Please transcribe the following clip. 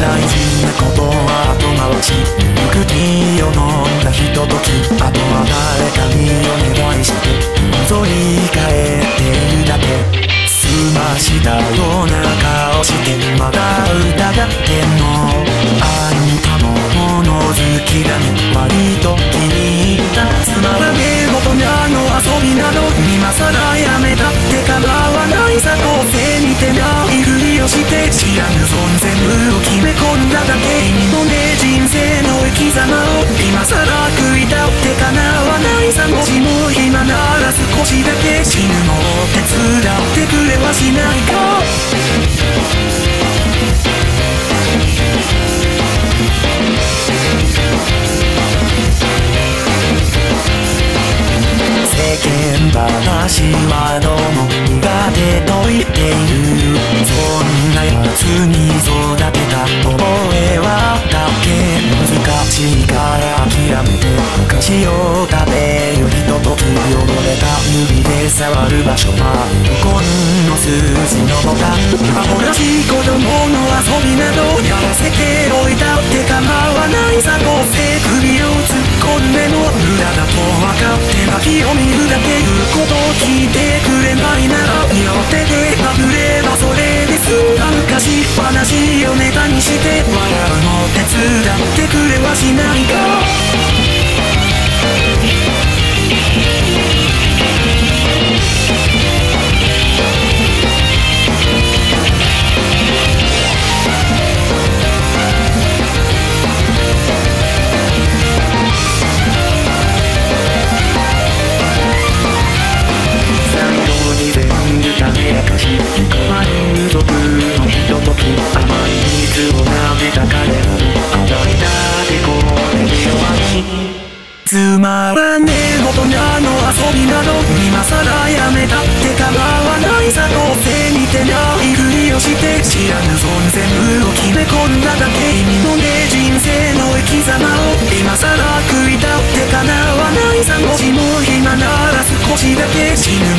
大事なことは後回しゆくティーを飲んだひとときあとは誰かにお願いして覗い帰ってい。るだけ済ましたような顔してまだ疑ってんのあんたも物好きだね割と気に入ったつまらねえことなの遊びなど今更や今さら食いたって叶わないさもしも暇なら少しだけ死ぬのを手伝ってくれはしないかてお菓子を食べるひととき汚れた指で触る場所はコンの数字のボタンアホらしい子供の遊びなどやらせておいたって構わないさどうせ首を突っ込んでも無駄だと分かって泣きを見るだけ言うことを聞いてくれないなら両手で殴ればそれですなんかしっ話をネタにして笑うの手伝ってくれはしないかつまらねえことなの遊びなど今さらやめたって構わないさどうせ見てないふりをして知らぬ存全部を決め込んだだけ意味のねえ人生の生き様を今さら食いたって叶わないさもしも暇なら少しだけ死ぬ